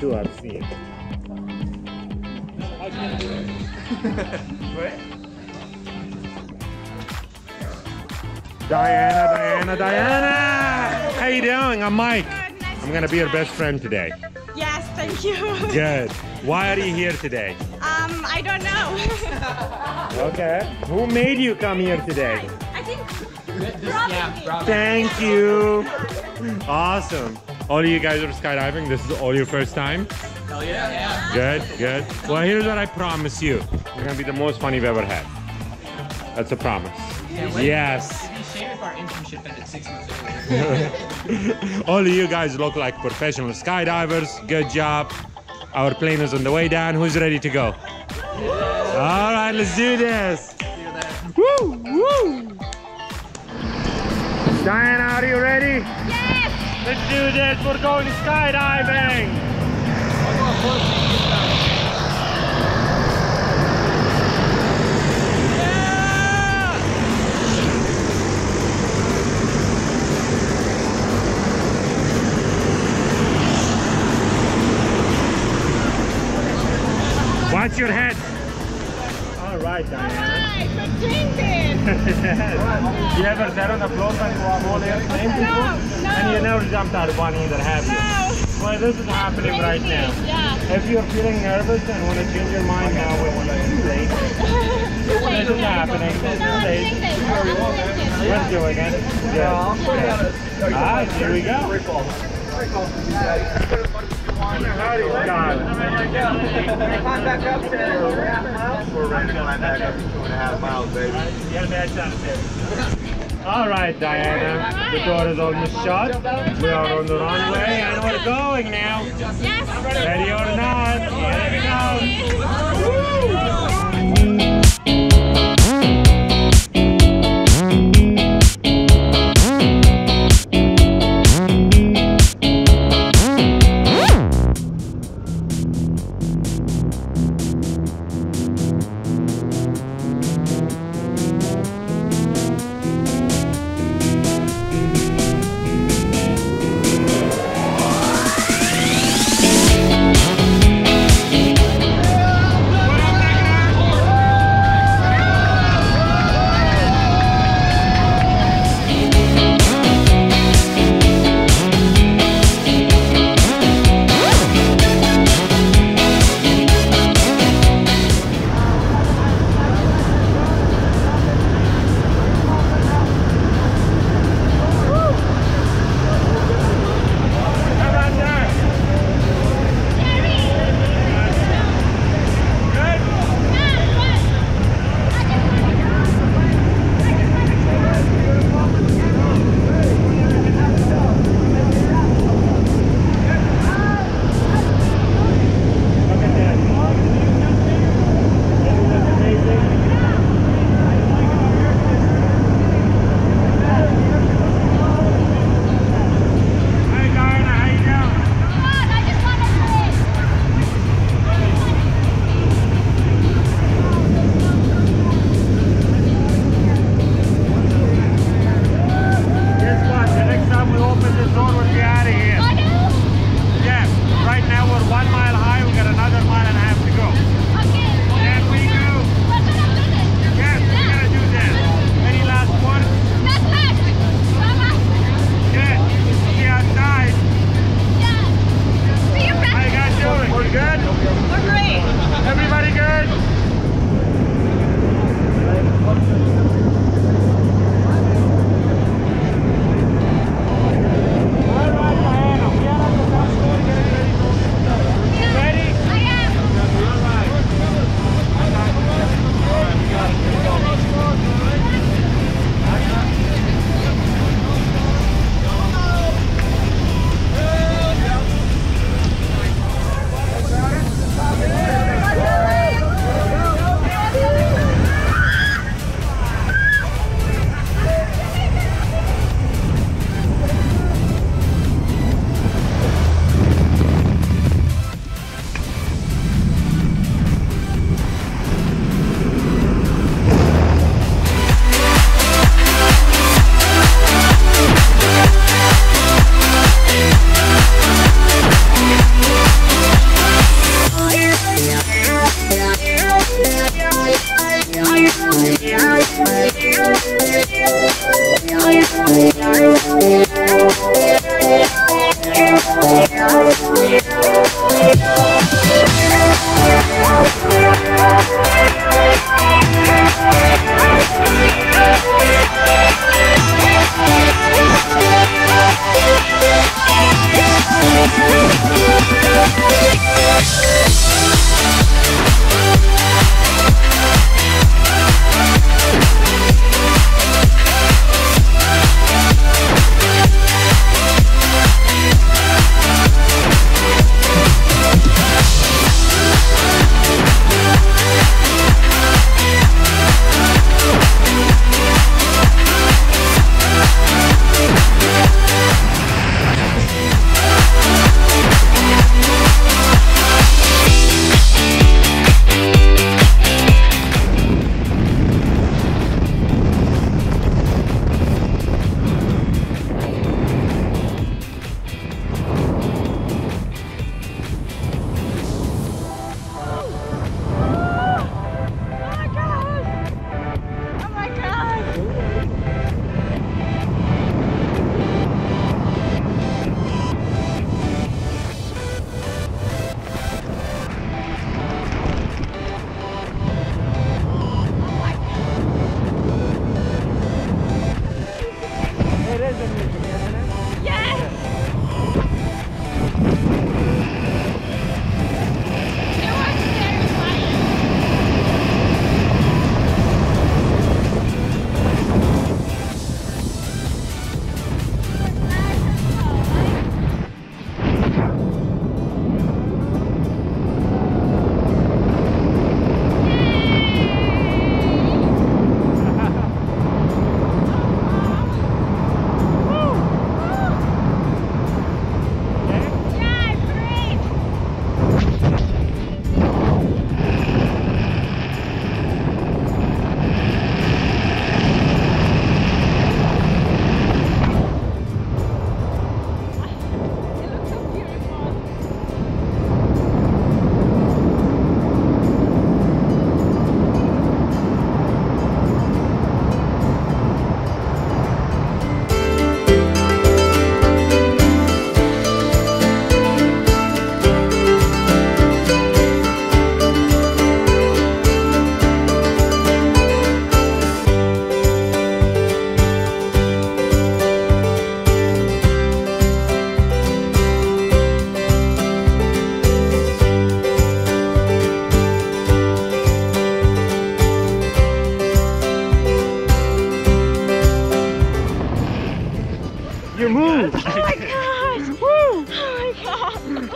22. 22 I've seen. Diana, Diana, Diana! How you doing? I'm Mike. Good, nice I'm gonna be your best friend today. Yes, thank you. Good. Why are you here today? Um, I don't know. Okay. Who made you come here today? I think probably. Thank you. Awesome. All of you guys are skydiving. This is all your first time? Hell yeah. yeah. Good, good. Well, here's what I promise you. You're gonna be the most fun you've ever had. That's a promise. Yes. It'd be a shame if our internship ended six months earlier. All of you guys look like professional skydivers. Good job. Our plane is on the way down. Who's ready to go? All right, let's do this. Woo, woo. Diana, are you ready? Let's do this. We're going skydiving. you ever sat on a float and go up all airplane before? No, no. And you never jumped out of one either, have you? No. Well, this is happening right now. Yeah. If you're feeling nervous and want to change your mind now, it's too late. This is happening. It's No, too I'm late. drinking. We're doing it. Good. All right, here we go. Howdy, Scott. Climb back up to two and a half miles. We're ready to climb back up to two and a half miles, baby. Get a bad sound All right, Diana. The door is almost shut. We are on the runway and we're going now. Yes. Ready or not, Thank you.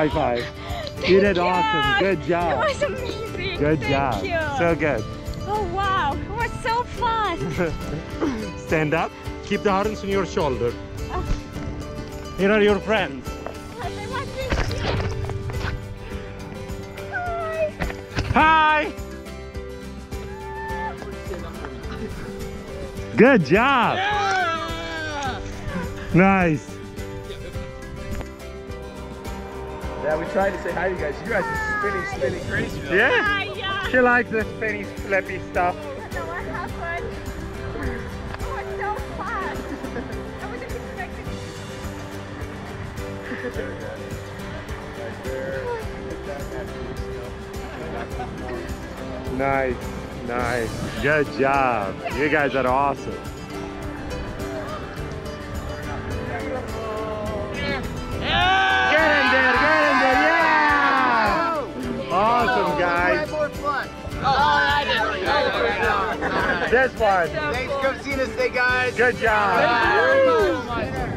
High five. You did Thank awesome. Good job. It was amazing. Good Thank job. You. So good. Oh wow! It was so fun. Stand up. Keep the horns on your shoulder. Oh. Here are your friends. Hi, they want to see it. Hi. Hi. Good job. Nice. Yeah, we tried to say hi to you guys. You guys are spinning, spinning crazy. though. Yeah. Hi, yeah. She likes the spinny, flippy stuff. I don't know what happened. Oh, it was so fast. I wasn't expecting Nice. Nice. Good job. You guys are awesome. This one. Thanks for coming seeing us today, guys. Good job.